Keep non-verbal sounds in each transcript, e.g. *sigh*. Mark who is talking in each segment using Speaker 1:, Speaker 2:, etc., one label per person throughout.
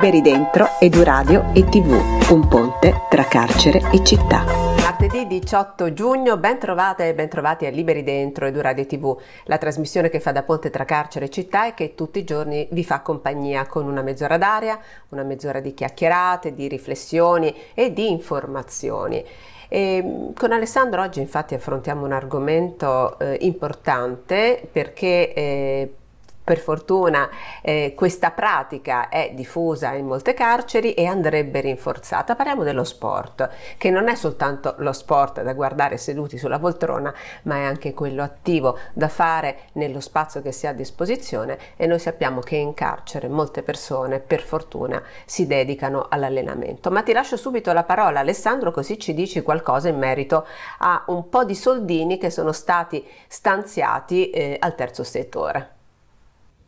Speaker 1: Liberi Dentro, Eduradio e TV, un ponte tra carcere e città.
Speaker 2: Martedì 18 giugno, ben trovate e ben trovati a Liberi Dentro Eduradio TV, la trasmissione che fa da ponte tra carcere e città e che tutti i giorni vi fa compagnia con una mezz'ora d'aria, una mezz'ora di chiacchierate, di riflessioni e di informazioni. E con Alessandro oggi infatti affrontiamo un argomento eh, importante perché eh, per fortuna eh, questa pratica è diffusa in molte carceri e andrebbe rinforzata. Parliamo dello sport, che non è soltanto lo sport da guardare seduti sulla poltrona, ma è anche quello attivo da fare nello spazio che si ha a disposizione e noi sappiamo che in carcere molte persone per fortuna si dedicano all'allenamento. Ma ti lascio subito la parola Alessandro così ci dici qualcosa in merito a un po' di soldini che sono stati stanziati eh, al terzo settore.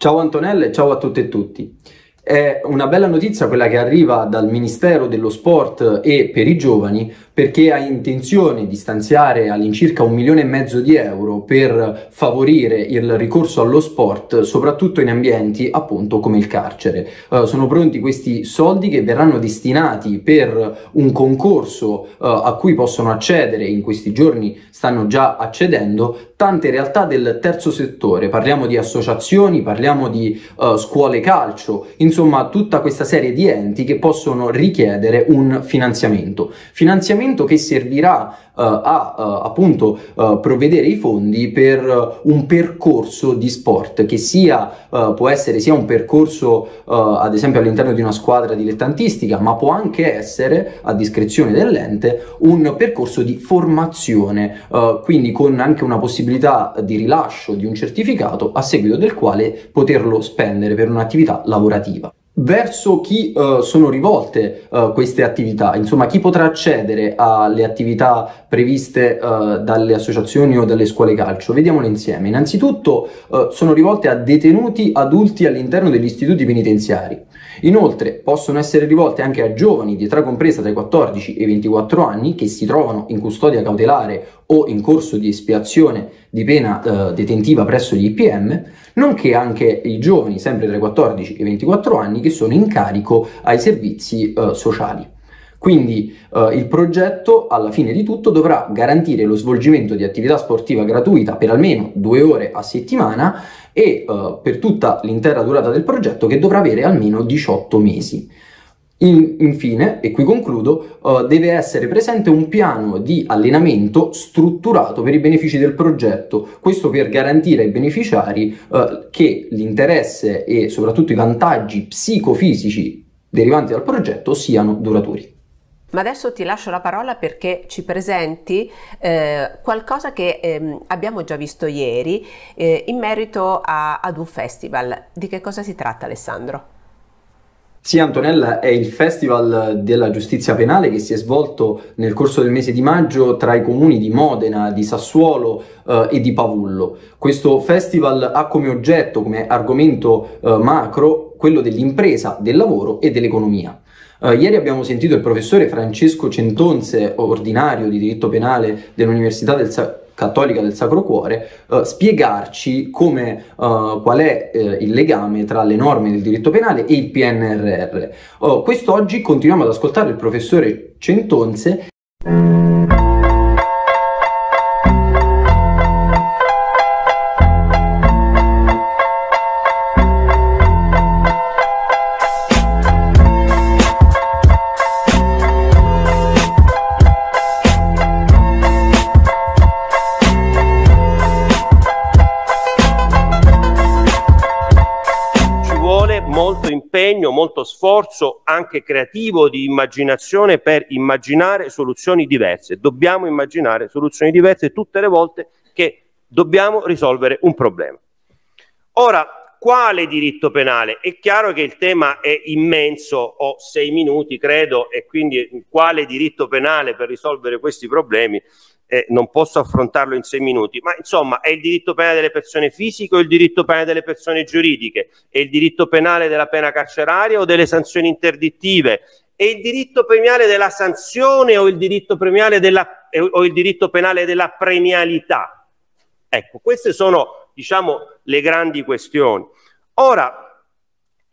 Speaker 3: Ciao Antonella e ciao a tutte e tutti. È una bella notizia quella che arriva dal Ministero dello Sport e per i giovani perché ha intenzione di stanziare all'incirca un milione e mezzo di euro per favorire il ricorso allo sport, soprattutto in ambienti appunto come il carcere. Uh, sono pronti questi soldi che verranno destinati per un concorso uh, a cui possono accedere, in questi giorni stanno già accedendo, tante realtà del terzo settore. Parliamo di associazioni, parliamo di uh, scuole calcio, insomma tutta questa serie di enti che possono richiedere un finanziamento. Finanziamento che servirà uh, a uh, appunto provvedere i fondi per un percorso di sport che sia può essere sia un percorso ad esempio all'interno di una squadra dilettantistica ma può anche essere a discrezione dell'ente un percorso di formazione quindi con anche una possibilità di rilascio di un certificato a seguito del quale poterlo spendere per un'attività lavorativa verso chi uh, sono rivolte uh, queste attività, insomma chi potrà accedere alle attività previste uh, dalle associazioni o dalle scuole calcio. Vediamole insieme. Innanzitutto sono rivolte a detenuti adulti all'interno degli istituti penitenziari. Inoltre possono essere rivolte anche a giovani di età compresa tra i 14 e i 24 anni che si trovano in custodia cautelare o in corso di espiazione di pena eh, detentiva presso gli IPM, nonché anche i giovani sempre tra i 14 e i 24 anni che sono in carico ai servizi eh, sociali. Quindi eh, il progetto alla fine di tutto dovrà garantire lo svolgimento di attività sportiva gratuita per almeno due ore a settimana e eh, per tutta l'intera durata del progetto che dovrà avere almeno 18 mesi. In, infine, e qui concludo, uh, deve essere presente un piano di allenamento strutturato per i benefici del progetto, questo per garantire ai beneficiari uh, che l'interesse e soprattutto i vantaggi psicofisici derivanti dal progetto siano duraturi.
Speaker 2: Ma adesso ti lascio la parola perché ci presenti eh, qualcosa che eh, abbiamo già visto ieri eh, in merito a, ad un festival. Di che cosa si tratta Alessandro?
Speaker 3: Sì, Antonella, è il Festival della Giustizia Penale che si è svolto nel corso del mese di maggio tra i comuni di Modena, di Sassuolo eh, e di Pavullo. Questo festival ha come oggetto, come argomento eh, macro, quello dell'impresa, del lavoro e dell'economia. Uh, ieri abbiamo sentito il professore Francesco Centonze, ordinario di diritto penale dell'Università del Sa- Cattolica del Sacro Cuore, uh, spiegarci come, uh, qual è il legame tra le norme del diritto penale e il PNRR. quest'oggi continuiamo ad ascoltare il professore Centonze.
Speaker 4: Impegno, molto sforzo anche creativo di immaginazione per immaginare soluzioni diverse. Dobbiamo immaginare soluzioni diverse tutte le volte che dobbiamo risolvere un problema. Ora, quale diritto penale? È chiaro che il tema è immenso, ho sei minuti credo, e quindi quale diritto penale per risolvere questi problemi eh, non posso affrontarlo in sei minuti, ma insomma è il diritto penale delle persone fisiche o il diritto penale delle persone giuridiche? È il diritto penale della pena carceraria o delle sanzioni interdittive? È il diritto penale della sanzione o il diritto, della, eh, o il diritto penale della premialità? Ecco, queste sono, diciamo, le grandi questioni. Ora,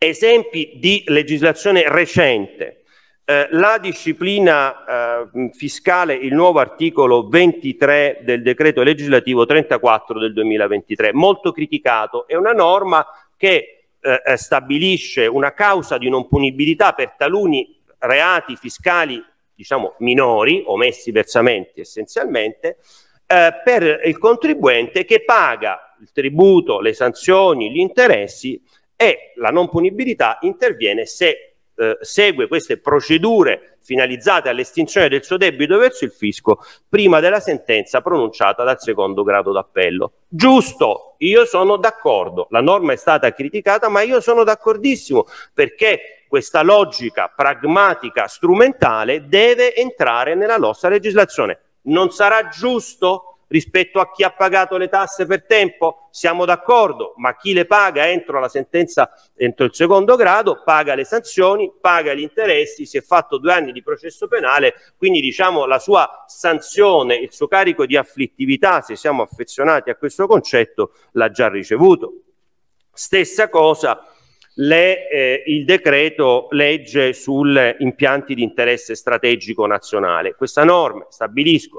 Speaker 4: Esempi di legislazione recente. Eh, la disciplina eh, fiscale, il nuovo articolo 23 del decreto legislativo 34 del 2023, molto criticato, è una norma che eh, eh, stabilisce una causa di non punibilità per taluni reati fiscali, diciamo, minori, omessi versamenti essenzialmente, eh, per il contribuente che paga il tributo, le sanzioni, gli interessi e la non punibilità interviene se eh, segue queste procedure finalizzate all'estinzione del suo debito verso il fisco prima della sentenza pronunciata dal secondo grado d'appello. Giusto, io sono d'accordo, la norma è stata criticata, ma io sono d'accordissimo perché questa logica pragmatica strumentale deve entrare nella nostra legislazione. Non sarà giusto rispetto a chi ha pagato le tasse per tempo? Siamo d'accordo, ma chi le paga entro la sentenza, entro il secondo grado, paga le sanzioni, paga gli interessi, si è fatto due anni di processo penale, quindi diciamo la sua sanzione, il suo carico di afflittività, se siamo affezionati a questo concetto, l'ha già ricevuto. Stessa cosa le, eh, il decreto legge sugli impianti di interesse strategico nazionale. Questa norma stabilisce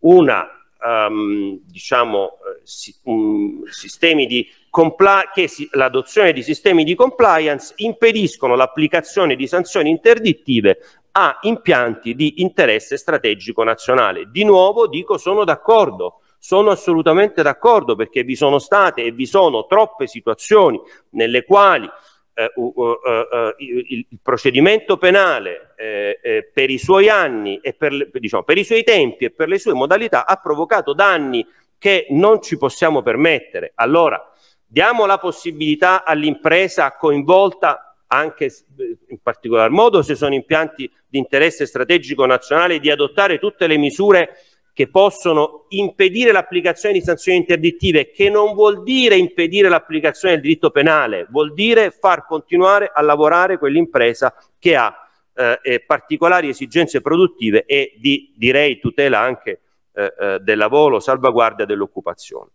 Speaker 4: una um, diciamo, eh, si, um, sistemi di che si, l'adozione di sistemi di compliance impediscono l'applicazione di sanzioni interdittive a impianti di interesse strategico nazionale. Di nuovo dico sono d'accordo, sono assolutamente d'accordo perché vi sono state e vi sono troppe situazioni nelle quali eh, uh, uh, uh, il, il, procedimento penale eh, eh, per i suoi anni e per, diciamo, per i suoi tempi e per le sue modalità ha provocato danni che non ci possiamo permettere. Allora, diamo la possibilità all'impresa coinvolta anche in particolar modo se sono impianti di interesse strategico nazionale di adottare tutte le misure che possono impedire l'applicazione di sanzioni interdittive, che non vuol dire impedire l'applicazione del diritto penale, vuol dire far continuare a lavorare quell'impresa che ha eh, particolari esigenze produttive e di, direi, tutela anche eh, eh del lavoro, salvaguardia dell'occupazione.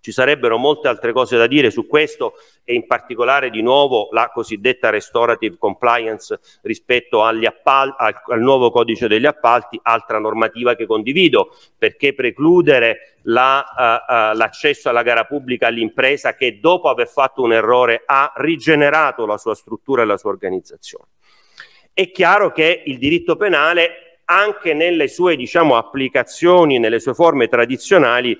Speaker 4: Ci sarebbero molte altre cose da dire su questo e in particolare di nuovo la cosiddetta restorative compliance rispetto al, al nuovo codice degli appalti, altra normativa che condivido, perché precludere la, uh, uh, l'accesso alla gara pubblica all'impresa che dopo aver fatto un errore ha rigenerato la sua struttura e la sua organizzazione. È chiaro che il diritto penale anche nelle sue diciamo, applicazioni, nelle sue forme tradizionali,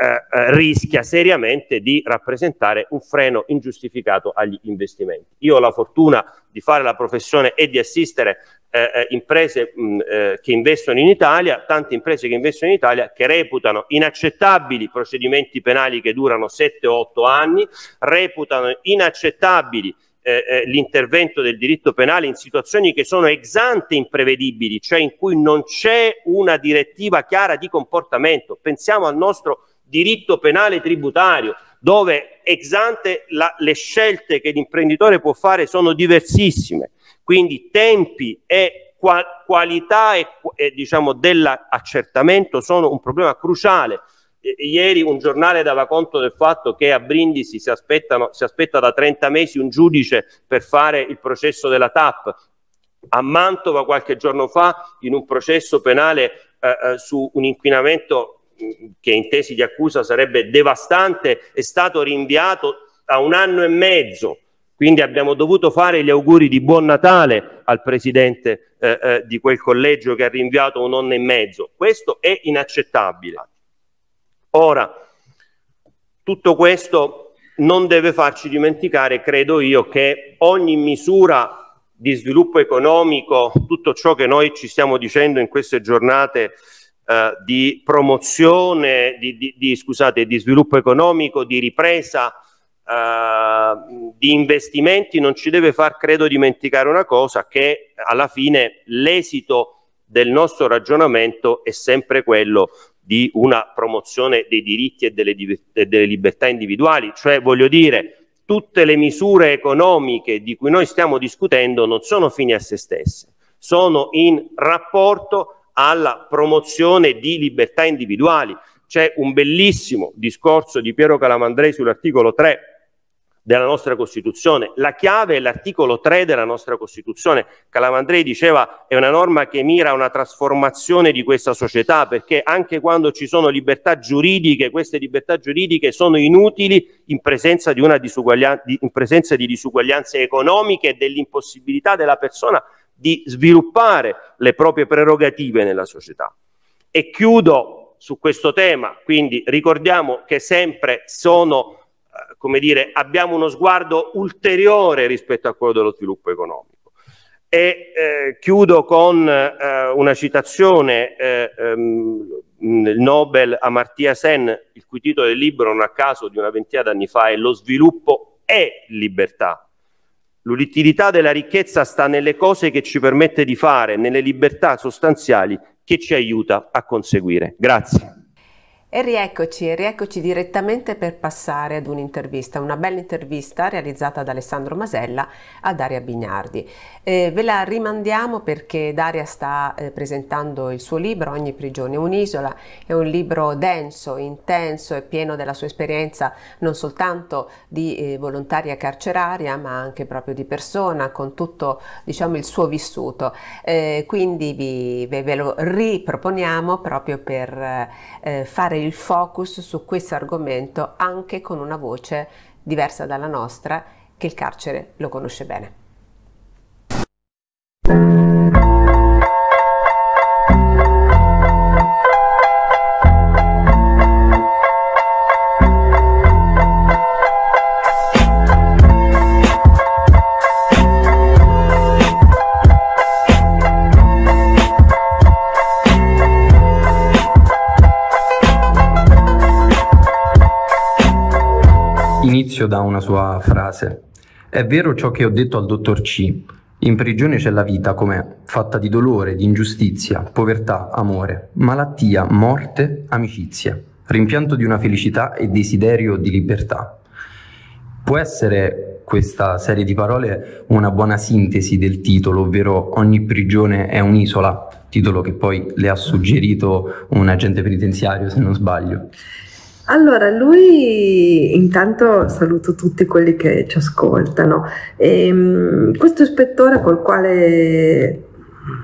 Speaker 4: eh, eh, rischia seriamente di rappresentare un freno ingiustificato agli investimenti. Io ho la fortuna di fare la professione e di assistere eh, eh imprese mh, eh, che investono in Italia, tante imprese che investono in Italia che reputano inaccettabili procedimenti penali che durano 7 o 8 anni, reputano inaccettabili eh, l'intervento del diritto penale in situazioni che sono ex ante imprevedibili, cioè in cui non c'è una direttiva chiara di comportamento. Pensiamo al nostro diritto penale tributario, dove ex ante la, le scelte che l'imprenditore può fare sono diversissime, quindi tempi e qua, qualità e, e, diciamo, dell'accertamento sono un problema cruciale. Ieri un giornale dava conto del fatto che a Brindisi si, si aspetta da 30 mesi un giudice per fare il processo della TAP, a Mantova qualche giorno fa in un processo penale eh, eh, su un inquinamento che in tesi di accusa sarebbe devastante, è stato rinviato a un anno e mezzo. Quindi abbiamo dovuto fare gli auguri di buon Natale al presidente eh, eh, di quel collegio che ha rinviato un anno e mezzo. Questo è inaccettabile. Ora, tutto questo non deve farci dimenticare, credo io, che ogni misura di sviluppo economico, tutto ciò che noi ci stiamo dicendo in queste giornate eh, di promozione, di, di, di, scusate, di sviluppo economico, di ripresa, eh, di investimenti, non ci deve far, credo, dimenticare una cosa, che alla fine l'esito del nostro ragionamento è sempre quello di una promozione dei diritti e delle, e delle libertà individuali, cioè voglio dire, tutte le misure economiche di cui noi stiamo discutendo non sono fini a se stesse, sono in rapporto alla promozione di libertà individuali. C'è un bellissimo discorso di Piero Calamandrei sull'articolo 3 della nostra Costituzione. La chiave è l'articolo 3 della nostra Costituzione. Calamandrei diceva è una norma che mira a una trasformazione di questa società perché anche quando ci sono libertà giuridiche, queste libertà giuridiche sono inutili in presenza di, una disuguaglianza, in presenza di disuguaglianze economiche e dell'impossibilità della persona di sviluppare le proprie prerogative nella società. E chiudo su questo tema, quindi ricordiamo che sempre sono come dire, abbiamo uno sguardo ulteriore rispetto a quello dello sviluppo economico. E eh, chiudo con eh, una citazione, eh, ehm, il Nobel Amartya Sen, il cui titolo del libro, non a caso, di una ventina d'anni fa, è Lo sviluppo è libertà. L'utilità della ricchezza sta nelle cose che ci permette di fare, nelle libertà sostanziali che ci aiuta a conseguire. Grazie.
Speaker 2: E rieccoci, rieccoci direttamente per passare ad un'intervista, una bella intervista realizzata da Alessandro Masella a Daria Bignardi. Eh, ve la rimandiamo perché Daria sta eh, presentando il suo libro Ogni prigione un'isola, è un libro denso, intenso e pieno della sua esperienza non soltanto di eh, volontaria carceraria ma anche proprio di persona con tutto diciamo, il suo vissuto. Eh, quindi vi, ve, lo riproponiamo proprio per eh, fare il focus su questo argomento anche con una voce diversa dalla nostra che il carcere lo conosce bene.
Speaker 3: Da una sua frase. È vero ciò che ho detto al dottor C. In prigione c'è la vita com'è, fatta di dolore, di ingiustizia, povertà, amore, malattia, morte, amicizia, rimpianto di una felicità e desiderio di libertà. Può essere questa serie di parole una buona sintesi del titolo, ovvero Ogni prigione è un'isola, titolo che poi le ha suggerito un agente penitenziario se non sbaglio.
Speaker 5: Allora, lui intanto saluto tutti quelli che ci ascoltano. E, ehm, questo ispettore col quale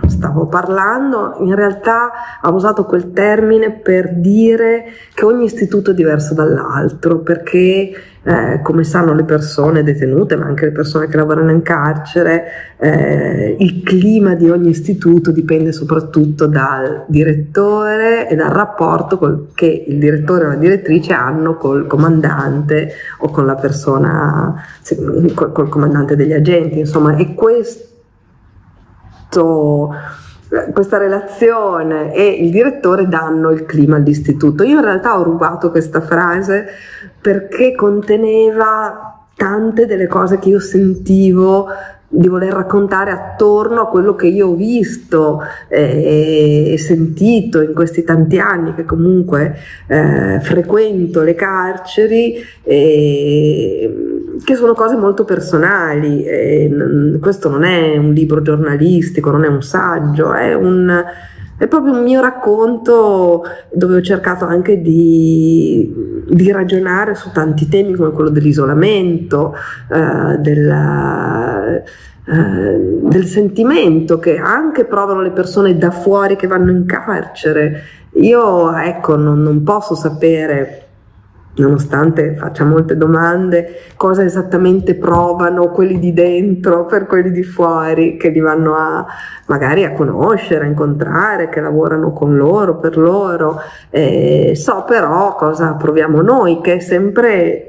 Speaker 5: stavo parlando, in realtà ha usato quel termine per dire che ogni istituto è diverso dall'altro, perché eh, come sanno le persone detenute, ma anche le persone che lavorano in carcere, eh, il clima di ogni istituto dipende soprattutto dal direttore e dal rapporto col, che il direttore o la direttrice hanno col comandante o con la persona, col, col comandante degli agenti, insomma, e questo questa relazione e il direttore danno il clima all'istituto. Io in realtà ho rubato questa frase perché conteneva tante delle cose che io sentivo di voler raccontare attorno a quello che io ho visto e, e sentito in questi tanti anni che comunque eh, frequento le carceri e che sono cose molto personali. Questo non è un libro giornalistico, non è un saggio, è, un, è proprio un mio racconto dove ho cercato anche di, di ragionare su tanti temi come quello dell'isolamento, eh, della, eh, del sentimento che anche provano le persone da fuori che vanno in carcere. Io ecco, non, non posso sapere nonostante faccia molte domande, cosa esattamente provano quelli di dentro per quelli di fuori che li vanno a magari a conoscere, a incontrare, che lavorano con loro, per loro. Eh, so però cosa proviamo noi, che è sempre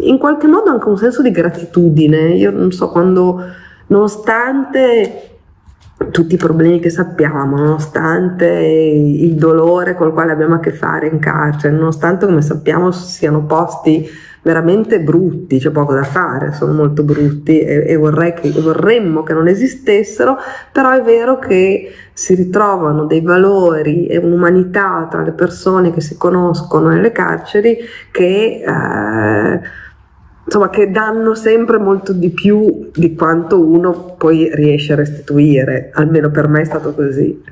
Speaker 5: in qualche modo anche un senso di gratitudine. Io non so quando, nonostante tutti i problemi che sappiamo, nonostante il dolore col quale abbiamo a che fare in carcere, nonostante come sappiamo siano posti veramente brutti, c'è poco da fare, sono molto brutti e, e che, vorremmo che non esistessero, però è vero che si ritrovano dei valori e un'umanità tra le persone che si conoscono nelle carceri che... Eh, insomma, che danno sempre molto di più di quanto uno poi riesce a restituire, almeno per me è stato così.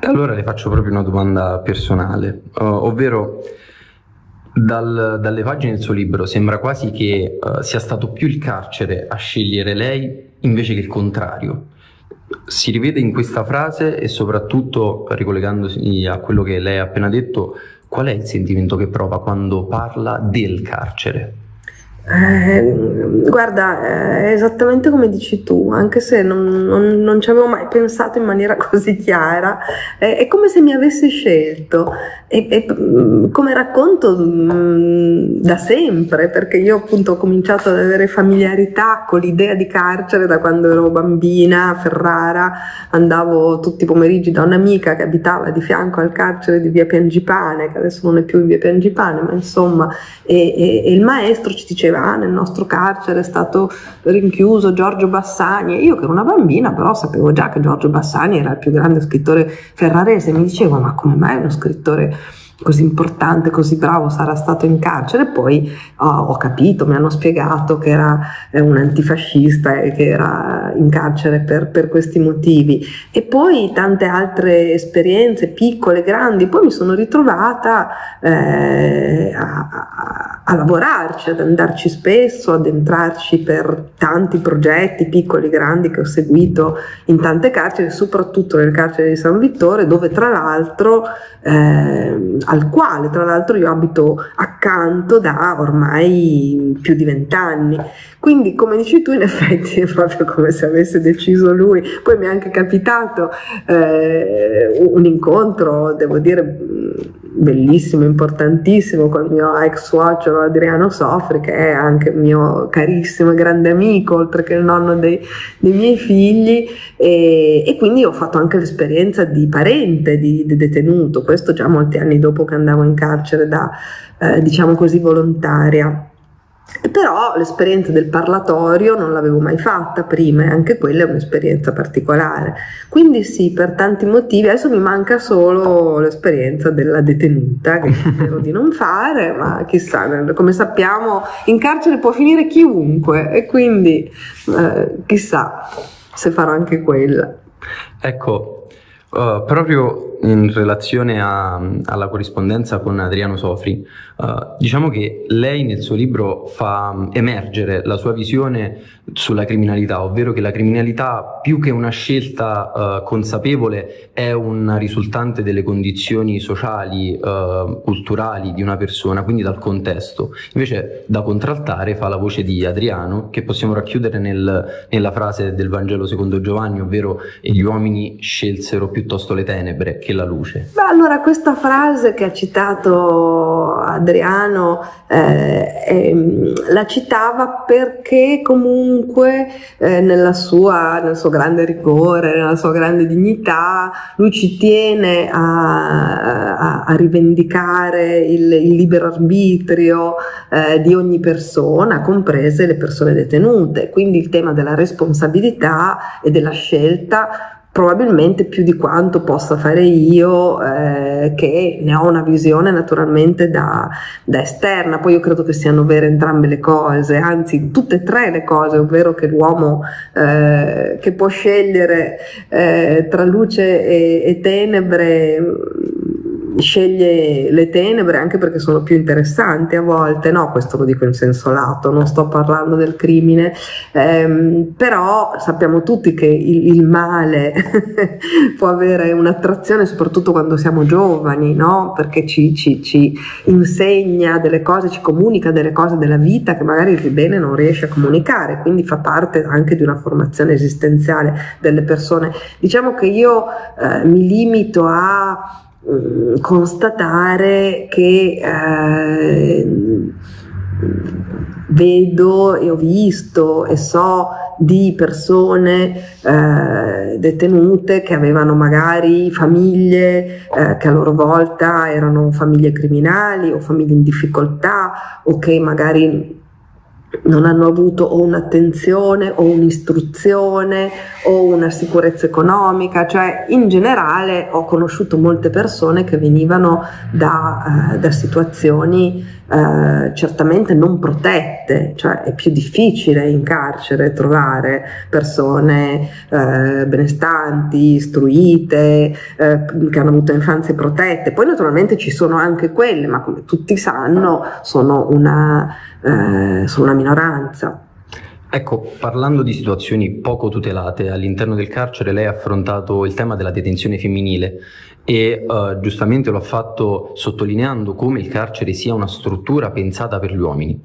Speaker 3: Allora le faccio proprio una domanda personale, uh, ovvero Dal, dalle pagine del suo libro sembra quasi che uh, sia stato più il carcere a scegliere lei invece che il contrario. Si rivede in questa frase e soprattutto, ricollegandosi a quello che lei ha appena detto, qual è il sentimento che prova quando parla del carcere?
Speaker 5: Eh, guarda, è esattamente come dici tu, anche se non, non, non, ci avevo mai pensato in maniera *laughs* così chiara, è, è come se mi avessi scelto, e, e mm, come racconto mm, da sempre, perché io appunto ho cominciato ad avere familiarità con l'idea di carcere da quando ero bambina a Ferrara, andavo tutti i pomeriggi da un'amica che abitava di fianco al carcere di via Piangipane, che adesso non è più in via Piangipane, ma insomma, e, e, e il maestro ci diceva ah, nel nostro carcere è stato rinchiuso Giorgio Bassani. E io che ero una bambina però sapevo già che Giorgio Bassani era il più grande scrittore ferrarese. Mi dicevo ma come mai uno scrittore così importante, così bravo sarà stato in carcere. Poi oh, ho capito, mi hanno spiegato che era eh, un antifascista e che era in carcere per, per, questi motivi. E poi tante altre esperienze, piccole, grandi. Poi mi sono ritrovata eh, a, a, a, lavorarci, ad andarci spesso, ad entrarci per tanti progetti, piccoli, grandi, che ho seguito in tante carceri, soprattutto nel carcere di San Vittore, dove tra l'altro eh, al quale tra l'altro io abito accanto da ormai più di vent'anni. Quindi, come dici tu, in effetti è *laughs* proprio come se avesse deciso lui. Poi mi è anche capitato eh, un incontro, devo dire bellissimo, importantissimo con il mio ex suocero Adriano Sofri, che è anche mio carissimo e grande amico, oltre che il nonno dei, dei miei figli, e, e, quindi ho fatto anche l'esperienza di parente di, di, detenuto, questo già molti anni dopo che andavo in carcere da, eh, diciamo così, volontaria. Però l'esperienza del parlatorio non l'avevo mai fatta prima e anche quella è un'esperienza particolare. Quindi sì, per tanti motivi, adesso mi manca solo l'esperienza della detenuta, che spero di non fare, ma chissà, come sappiamo in carcere può finire chiunque e quindi eh, chissà se farò anche quella.
Speaker 3: Ecco, uh, proprio in relazione a, alla corrispondenza con Adriano Sofri, uh, diciamo che lei nel suo libro fa emergere la sua visione sulla criminalità, ovvero che la criminalità più che una scelta uh, consapevole è una risultante delle condizioni sociali, uh, culturali di una persona, quindi dal contesto. Invece da contraltare fa la voce di Adriano, che possiamo racchiudere nel, nella frase del Vangelo secondo Giovanni, ovvero gli uomini scelsero piuttosto le tenebre che la luce.
Speaker 5: Beh, allora questa frase che ha citato Adriano eh, eh, la citava perché comunque eh, sua, nel suo grande rigore, nella sua grande dignità, lui ci tiene a, a, a rivendicare il, il, libero arbitrio eh, di ogni persona, comprese le persone detenute. Quindi il tema della responsabilità e della scelta probabilmente più di quanto possa fare io eh, che ne ho una visione naturalmente da, da, esterna. Poi io credo che siano vere entrambe le cose anzi tutte e tre le cose ovvero che l'uomo eh, che può scegliere eh, tra luce e, e tenebre sceglie le tenebre anche perché sono più interessanti a volte, no, questo lo dico in senso lato, non sto parlando del crimine, ehm, però sappiamo tutti che il, il male *laughs* può avere un'attrazione soprattutto quando siamo giovani, no? perché ci, ci, ci, insegna delle cose, ci comunica delle cose della vita che magari il bene non riesce a comunicare, quindi fa parte anche di una formazione esistenziale delle persone. Diciamo che io eh, mi limito a eh, constatare che eh, vedo e ho visto e so di persone eh, detenute che avevano magari famiglie eh, che a loro volta erano famiglie criminali o famiglie in difficoltà o che magari non hanno avuto o un'attenzione o un'istruzione o una sicurezza economica, cioè in generale ho conosciuto molte persone che venivano da, eh, da situazioni eh, certamente non protette, cioè è più difficile in carcere trovare persone eh, benestanti, istruite, eh, che hanno avuto infanzie protette. Poi naturalmente ci sono anche quelle, ma come tutti sanno sono una, eh, sono una minoranza.
Speaker 3: Ecco, parlando di situazioni poco tutelate all'interno del carcere, lei ha affrontato il tema della detenzione femminile e uh, giustamente lo ha fatto sottolineando come il carcere sia una struttura pensata per gli uomini.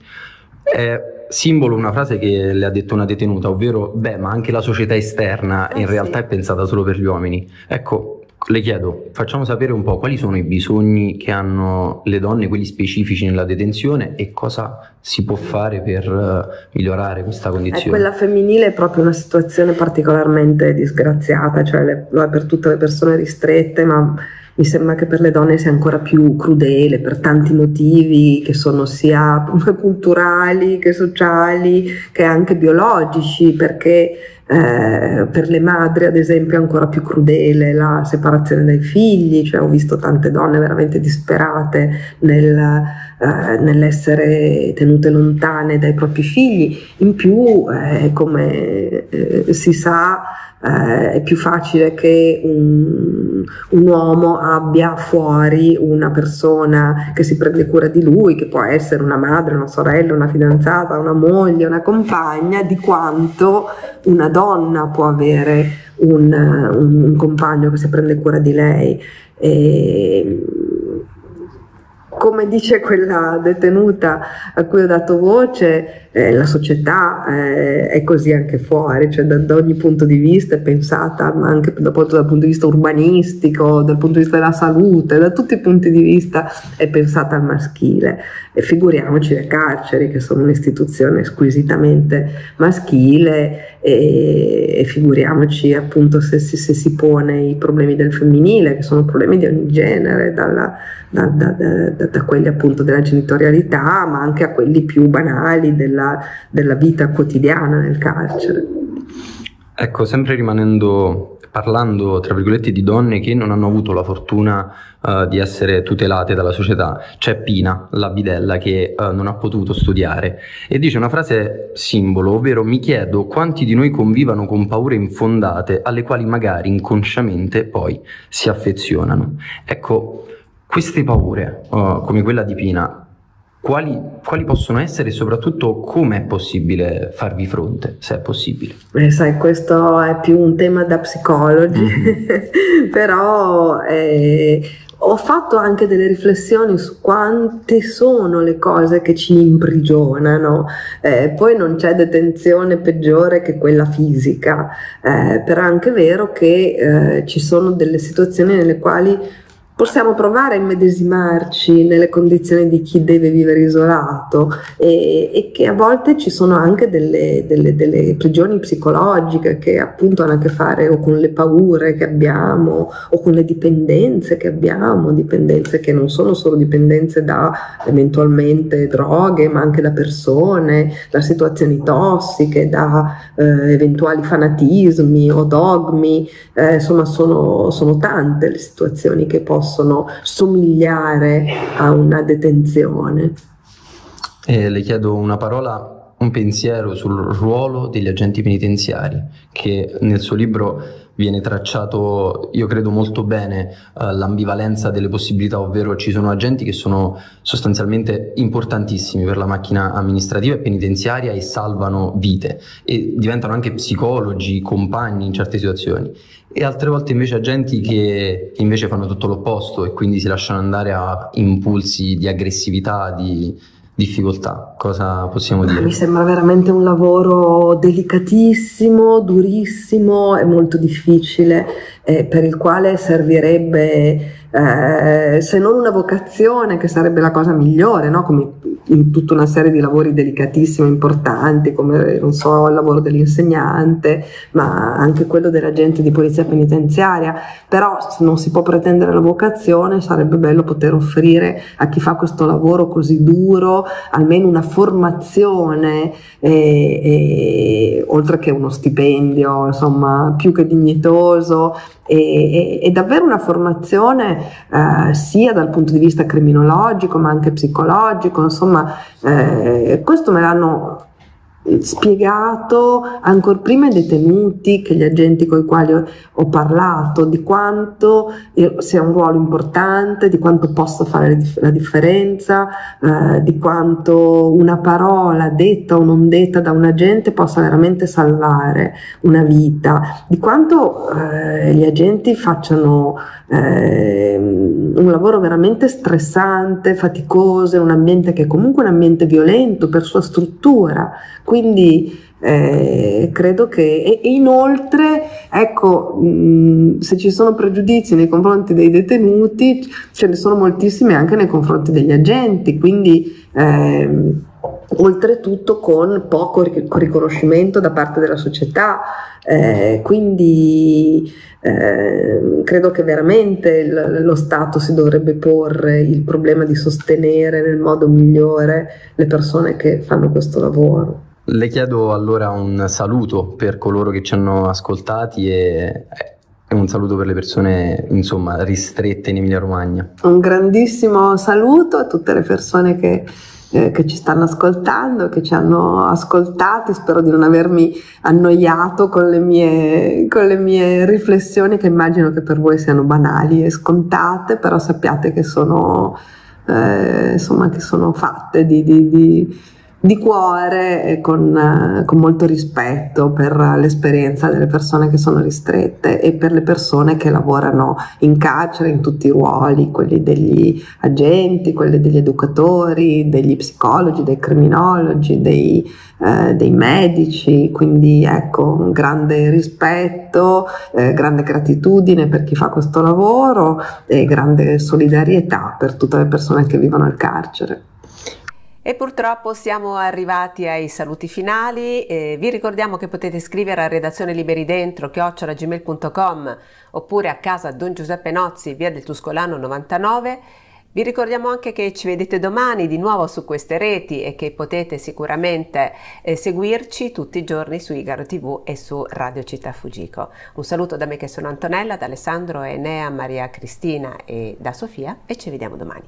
Speaker 3: È simbolo una frase che le ha detto una detenuta, ovvero, beh, ma anche la società esterna eh in sì. realtà è pensata solo per gli uomini. Ecco, le chiedo, facciamo sapere un po' quali sono i bisogni che hanno le donne, quelli specifici nella detenzione e cosa si può fare per uh, migliorare questa condizione.
Speaker 5: Eh, quella femminile è proprio una situazione particolarmente disgraziata, cioè le, lo è per tutte le persone ristrette, ma mi sembra che per le donne sia ancora più crudele per tanti motivi che sono sia *laughs* culturali che sociali che anche biologici, perché eh, per le madri ad esempio è ancora più crudele la separazione dai figli, cioè ho visto tante donne veramente disperate nel, eh, nell'essere tenute lontane dai propri figli, in più eh, come eh, si sa eh, è più facile che un, un, uomo abbia fuori una persona che si prende cura di lui, che può essere una madre, una sorella, una fidanzata, una moglie, una compagna, di quanto una donna può avere un, un, compagno che si prende cura di lei. E, come dice quella detenuta a cui ho dato voce, eh, la società eh, è così anche fuori, cioè da, da, ogni punto di vista è pensata, ma anche dal, dal punto di vista urbanistico, dal punto di vista della salute, da tutti i punti di vista è pensata al maschile. E figuriamoci le carceri, che sono un'istituzione squisitamente maschile, e, e figuriamoci appunto se, se, se, si pone i problemi del femminile, che sono problemi di ogni genere, dalla, da, da, da, da quelli appunto della genitorialità, ma anche a quelli più banali della della, vita quotidiana nel carcere.
Speaker 3: Ecco, sempre rimanendo, parlando tra virgolette di donne che non hanno avuto la fortuna uh, di essere tutelate dalla società, c'è Pina, la bidella, che uh, non ha potuto studiare e dice una frase simbolo, ovvero mi chiedo quanti di noi convivano con paure infondate alle quali magari inconsciamente poi si affezionano. Ecco, queste paure, uh, come quella di Pina, quali, quali, possono essere e soprattutto come è possibile farvi fronte, se è possibile?
Speaker 5: Eh, sai, questo è più un tema da psicologi, mm-hmm. *laughs* però eh, ho fatto anche delle riflessioni su quante sono le cose che ci imprigionano, eh, poi non c'è detenzione peggiore che quella fisica, eh, però è anche vero che eh, ci sono delle situazioni nelle quali possiamo provare a immedesimarci nelle condizioni di chi deve vivere isolato e, e che a volte ci sono anche delle, delle, delle, prigioni psicologiche che appunto hanno a che fare o con le paure che abbiamo o con le dipendenze che abbiamo, dipendenze che non sono solo dipendenze da eventualmente droghe ma anche da persone, da situazioni tossiche, da eh, eventuali fanatismi o dogmi, eh, insomma sono, sono tante le situazioni che possono possono somigliare a una detenzione.
Speaker 3: Eh, le chiedo una parola, un pensiero sul ruolo degli agenti penitenziari, che nel suo libro viene tracciato, io credo molto bene, uh, l'ambivalenza delle possibilità, ovvero ci sono agenti che sono sostanzialmente importantissimi per la macchina amministrativa e penitenziaria e salvano vite e diventano anche psicologi, compagni in certe situazioni. E altre volte invece agenti che, che invece fanno tutto l'opposto e quindi si lasciano andare a impulsi di aggressività, di difficoltà. Cosa possiamo dire?
Speaker 5: Mi sembra veramente un lavoro delicatissimo, durissimo e molto difficile, eh, per il quale servirebbe eh, se non una vocazione che sarebbe la cosa migliore, no? come in tutta una serie di lavori delicatissimi, importanti, come so, il lavoro dell'insegnante, ma anche quello dell'agente di polizia penitenziaria, però se non si può pretendere la vocazione sarebbe bello poter offrire a chi fa questo lavoro così duro almeno una formazione e, e, oltre che uno stipendio insomma più che dignitoso e, e, davvero una formazione eh, sia dal punto di vista criminologico ma anche psicologico, insomma eh, questo me l'hanno spiegato ancora prima ai detenuti che gli agenti con i quali ho, ho parlato di quanto sia un ruolo importante, di quanto possa fare la differenza, eh, di quanto una parola detta o non detta da un agente possa veramente salvare una vita, di quanto eh, gli agenti facciano eh, un lavoro veramente stressante, faticoso, un ambiente che è comunque un ambiente violento per sua struttura. Quindi eh, credo che e, inoltre ecco mh, se ci sono pregiudizi nei confronti dei detenuti ce ne sono moltissimi anche nei confronti degli agenti quindi eh, oltretutto con poco riconoscimento da parte della società eh, quindi eh, credo che veramente il, lo Stato si dovrebbe porre il problema di sostenere nel modo migliore le persone che fanno questo lavoro.
Speaker 3: Le chiedo allora un saluto per coloro che ci hanno ascoltati e un saluto per le persone insomma ristrette in Emilia Romagna.
Speaker 5: Un grandissimo saluto a tutte le persone che, eh, che ci stanno ascoltando, che ci hanno ascoltati. Spero di non avermi annoiato con le mie, con le mie riflessioni che immagino che per voi siano banali e scontate, però sappiate che sono, eh, insomma, che sono fatte di, di, di di cuore e con, eh, con, molto rispetto per l'esperienza delle persone che sono ristrette e per le persone che lavorano in carcere in tutti i ruoli, quelli degli agenti, quelli degli educatori, degli psicologi, dei criminologi, dei, eh, dei medici, quindi ecco un grande rispetto, eh, grande gratitudine per chi fa questo lavoro e grande solidarietà per tutte le persone che vivono al carcere.
Speaker 2: E purtroppo siamo arrivati ai saluti finali. Eh, vi ricordiamo che potete scrivere a redazione liberi dentro chiocciolagmail.com oppure a casa Don Giuseppe Nozzi, via del Tuscolano 99. Vi ricordiamo anche che ci vedete domani di nuovo su queste reti e che potete sicuramente eh, seguirci tutti i giorni su Igaro TV e su Radio Città Fugico. Un saluto da me che sono Antonella, da Alessandro, Enea, Maria Cristina e da Sofia e ci vediamo domani.